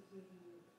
Sonic,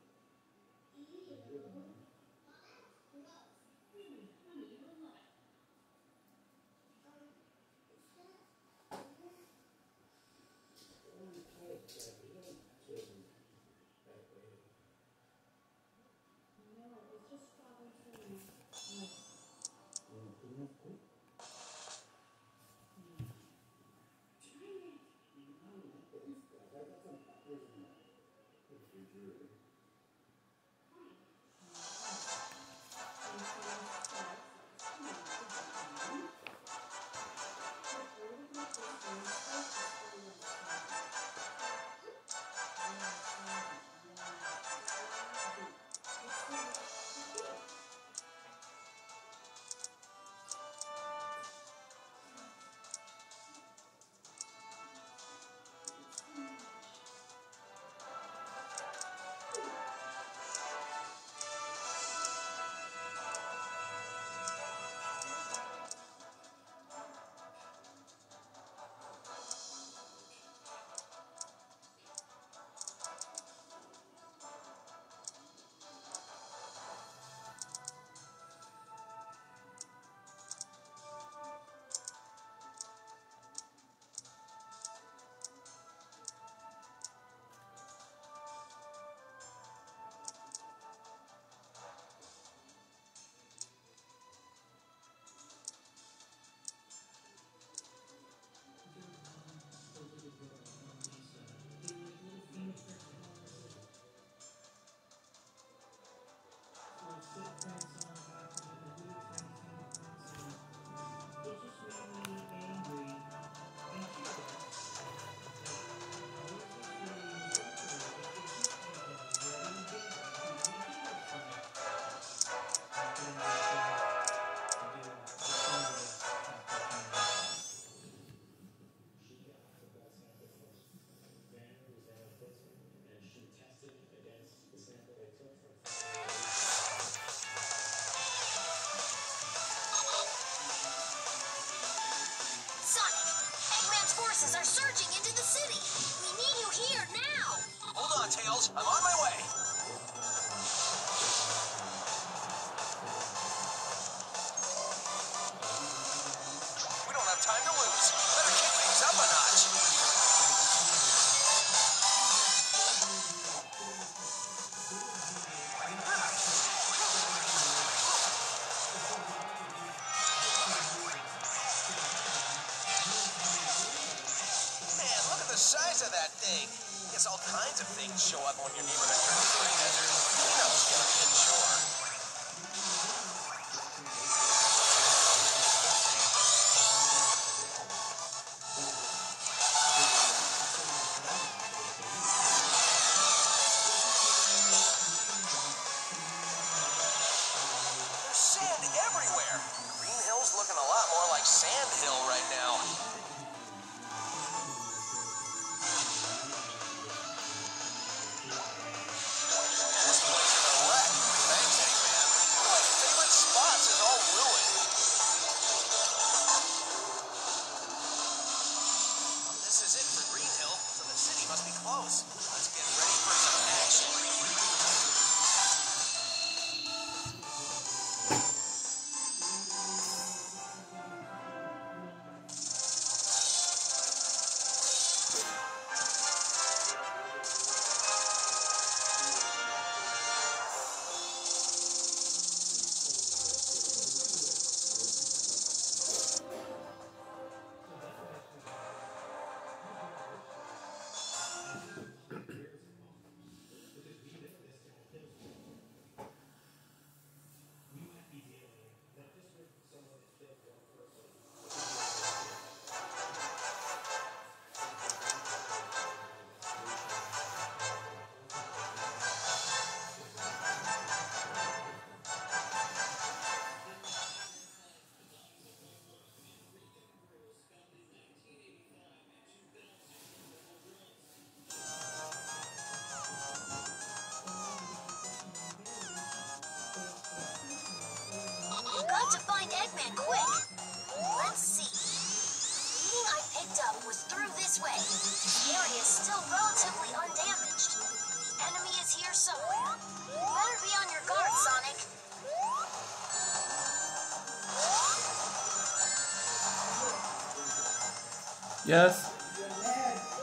Yes.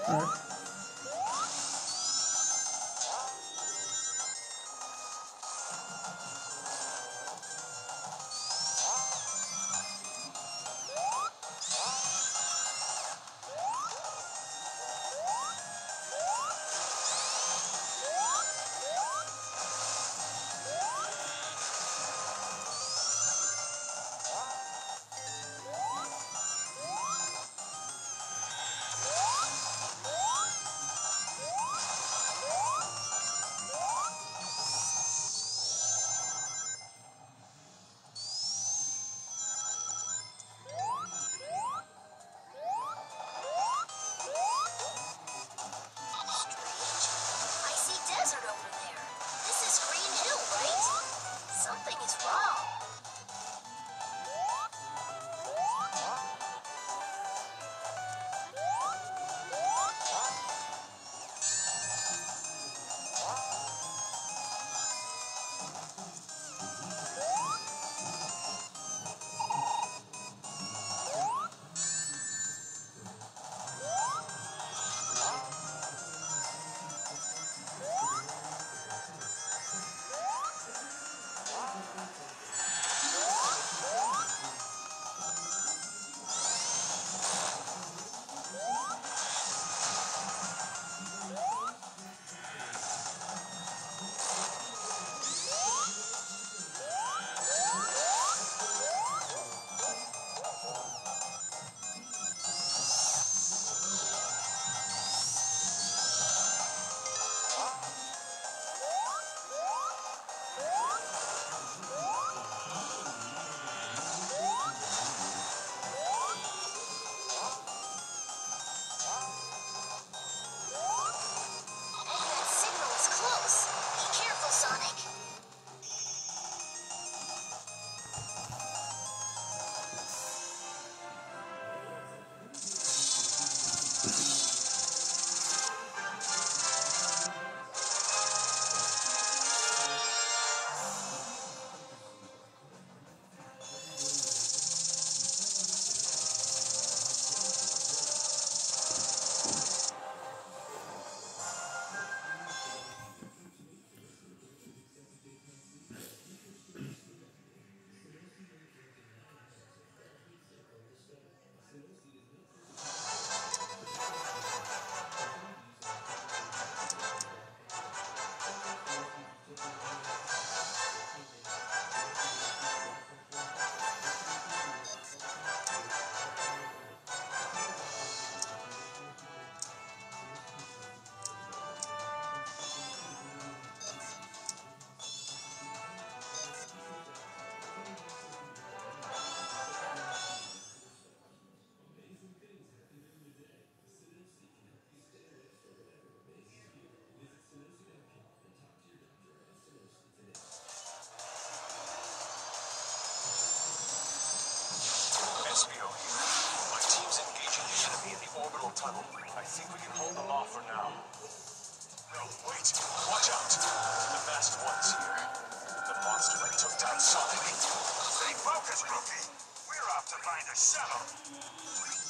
Alright. I tunnel. I think we can hold them off for now. No, wait. Watch out. The masked one's here. The monster that took down Sonic. Stay focused, rookie. We're off to find a shuttle.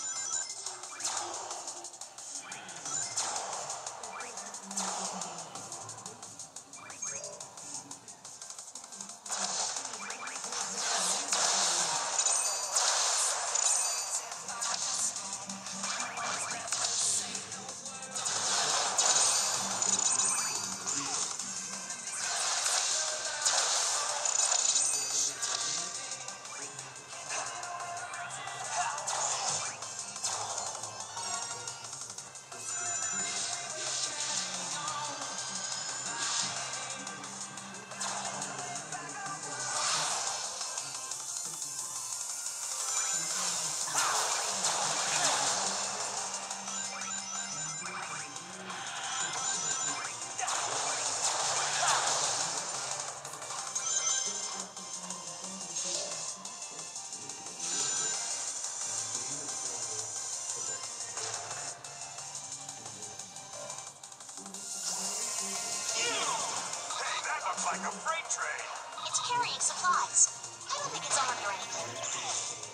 Like a freight train. It's carrying supplies. I don't think it's armed or anything.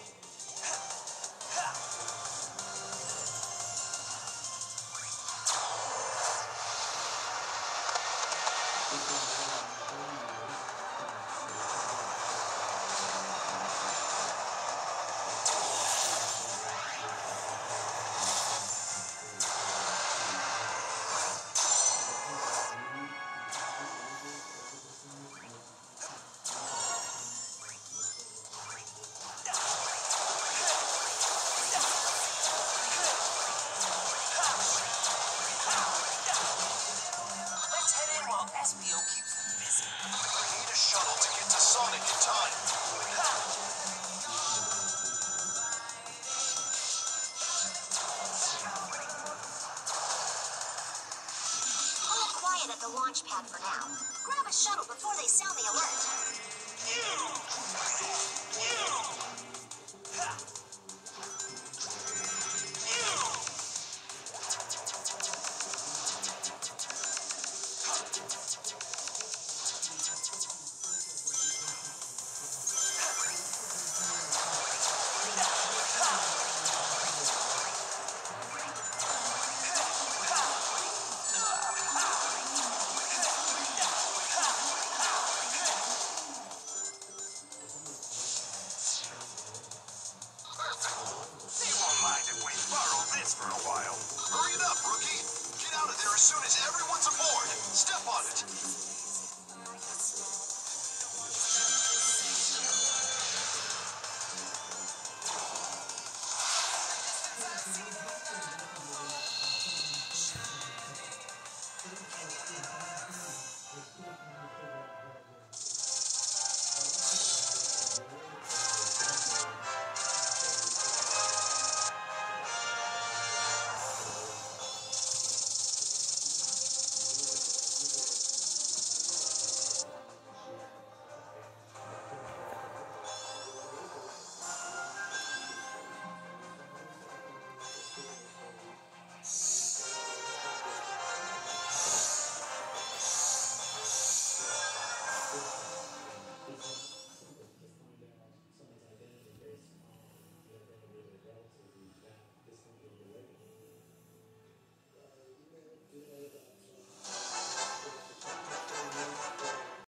We need a shuttle to get to Sonic in time. At the launch pad for now. Grab a shuttle before they sound the alert. You! You!